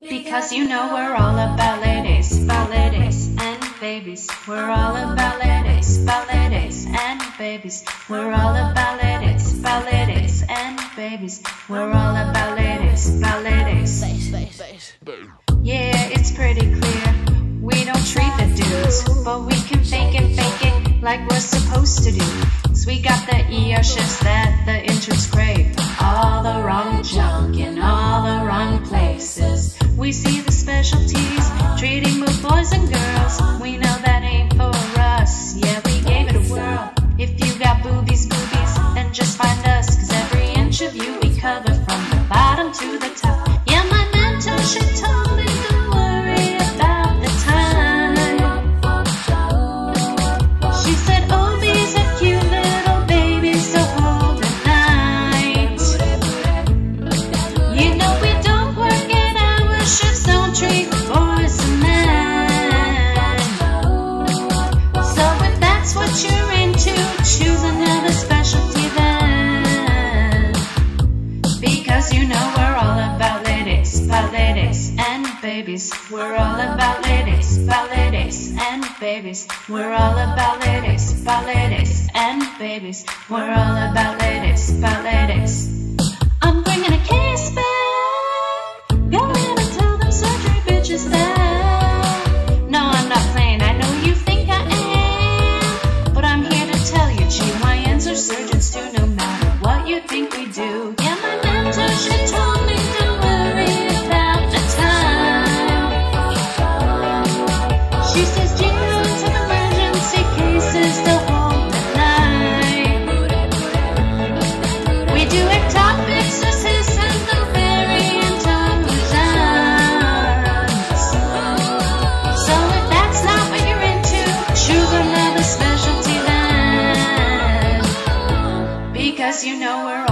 Because you know we're all about ladies, about ladies and babies. We're all about ladies, about ladies and babies. We're all about ladies, about ladies and babies. We're all about ladies, about ladies. Yeah, it's pretty clear. We don't treat the dudes, but we can fake it, fake it like we're supposed to do. Cause we got the ER shifts that the interest crave. All the wrong junk in all the wrong places. We see the specialties, treating both boys and girls. We know that ain't for us. Yeah, we gave it a whirl. If you got boobies, boobies, then just find us. Cause every inch of you we cover from the bottom to the top. Because you know we're all about ladies, about ladies and babies. We're all about ladies, ladies and babies. We're all about ladies, ladies and babies. We're all about ladies, about you know we're all